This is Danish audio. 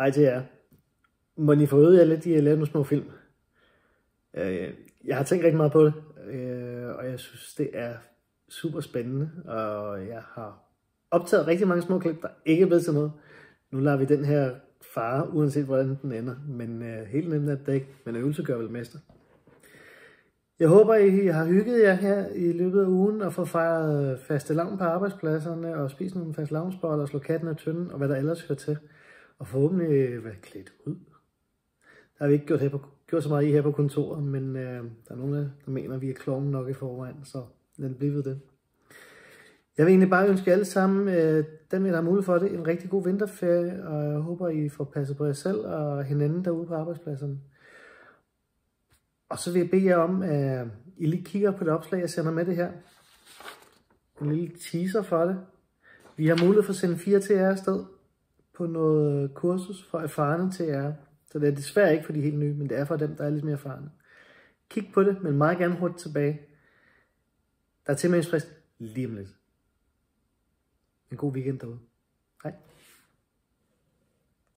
Hej til jer. Må I få ud af lidt, i har lavet nogle små film. Øh, jeg har tænkt rigtig meget på det, øh, og jeg synes, det er super spændende, og jeg har optaget rigtig mange små klip, der ikke er blevet til noget. Nu lader vi den her fare, uanset hvordan den ender, men øh, helt nemt er det ikke, men øvelse gør vel mester. Jeg håber, I har hygget jer her i løbet af ugen og får fejret faste lavn på arbejdspladserne og spist nogle faste lavnsboller og slå katten af tynden og hvad der ellers hører til. Og forhåbentlig øh, være klædt ud. Der har vi ikke gjort, her på, gjort så meget i her på kontoret, men øh, der er nogen, der mener, at vi er klovne nok i forvejen, så den bliver ved det. Jeg vil egentlig bare ønske alle sammen, øh, dem der har mulighed for det, en rigtig god vinterferie, og jeg håber, I får passet på jer selv og hinanden derude på arbejdspladserne. Og så vil jeg bede jer om, at I lige kigger på det opslag, jeg sender med det her. En lille teaser for det. Vi har mulighed for at sende fire til jer afsted på noget øh, kursus for erfarne til jer. Så det er desværre ikke for de helt nye, men det er for dem, der er lidt mere erfarne. Kig på det, men meget gerne hurtigt tilbage. Der er tilmeldingsfrist lige om lidt. En god weekend derude. Hej.